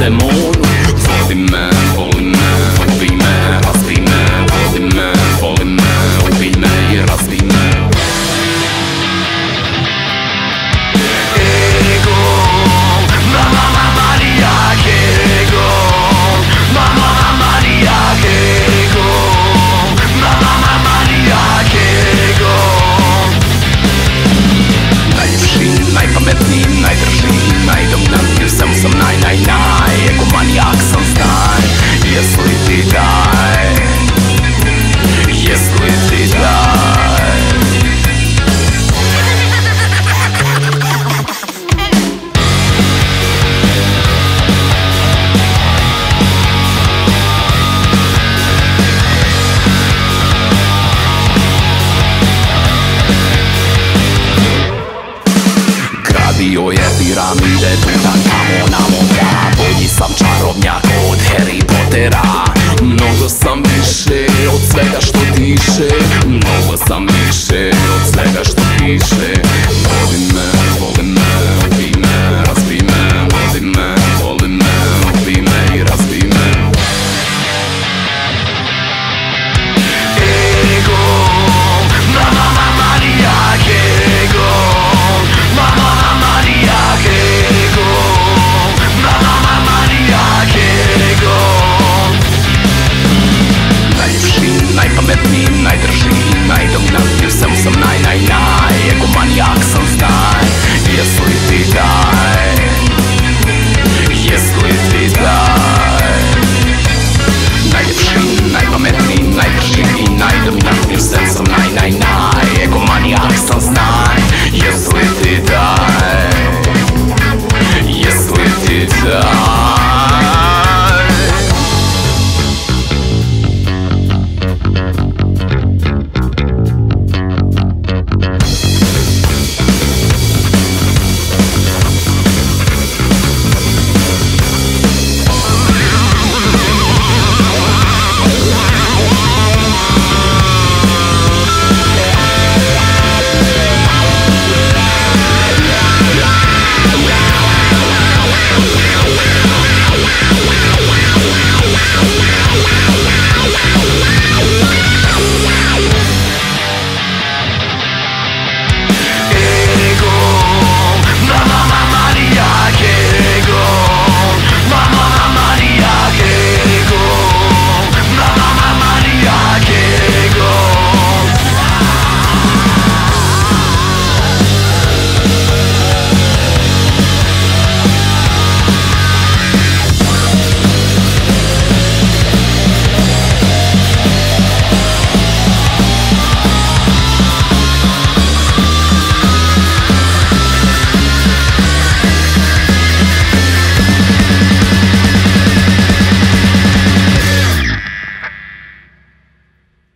them all. ты дай, если ты дай. Grabiuję piramidę Tutankamona Mógł sam czarowniak. Pottera Mnogo sam više od svega što diše Mnogo sam više od svega što piše